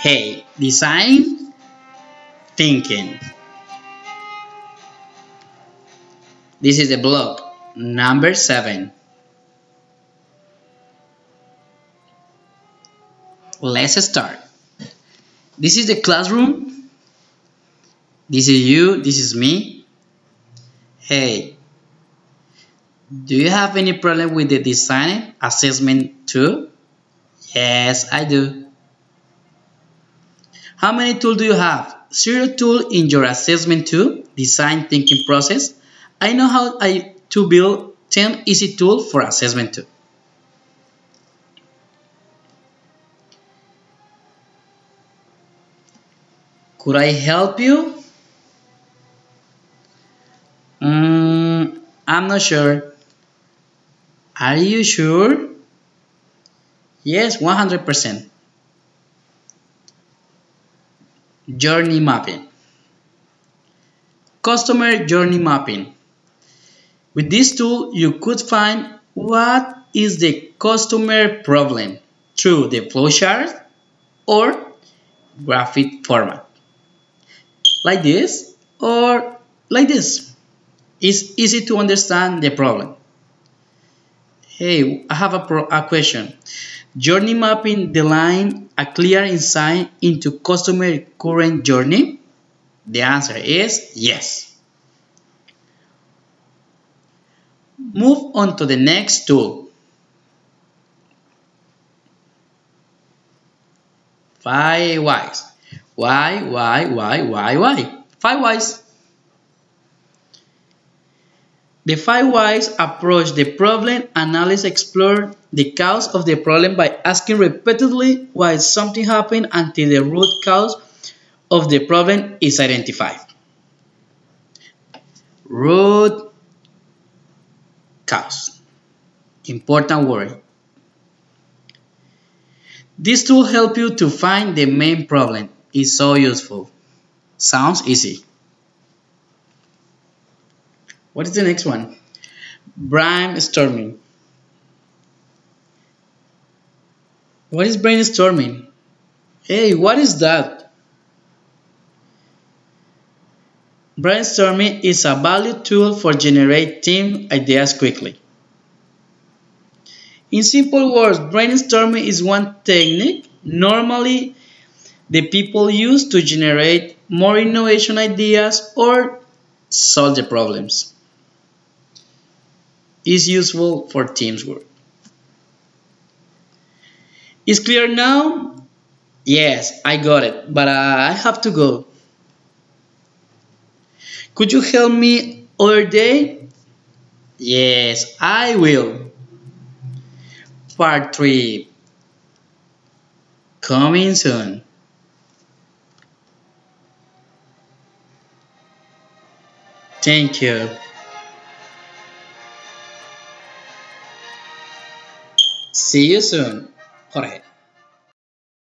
Hey, design thinking. This is the block number seven. Let's start. This is the classroom. This is you, this is me. Hey, do you have any problem with the design assessment too? Yes, I do. How many tools do you have? Zero tool in your assessment tool, design thinking process. I know how I, to build 10 easy tools for assessment tool. Could I help you? Mm, I'm not sure. Are you sure? Yes, 100%. Journey mapping. Customer journey mapping. With this tool, you could find what is the customer problem through the flowchart or graphic format. Like this or like this. It's easy to understand the problem. Hey, I have a, a question. Journey mapping the line a clear insight into customer current journey? The answer is yes. Move on to the next tool. Five whys. Why, why, why, why, why? Five whys. The five whys approach the problem analysis explore the cause of the problem by asking repeatedly why something happened until the root cause of the problem is identified. Root cause. Important word. This tool helps you to find the main problem. It's so useful. Sounds easy. What is the next one? Brainstorming. What is brainstorming? Hey, what is that? Brainstorming is a valued tool for generating ideas quickly. In simple words, brainstorming is one technique normally the people use to generate more innovation ideas or solve the problems. Is useful for teams work. Is clear now? Yes, I got it, but uh, I have to go. Could you help me other day? Yes, I will. Part 3 Coming soon. Thank you. See you soon. Jorge.